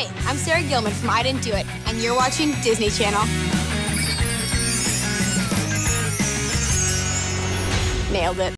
Hey, I'm Sarah Gilman from I Didn't Do It, and you're watching Disney Channel. Nailed it.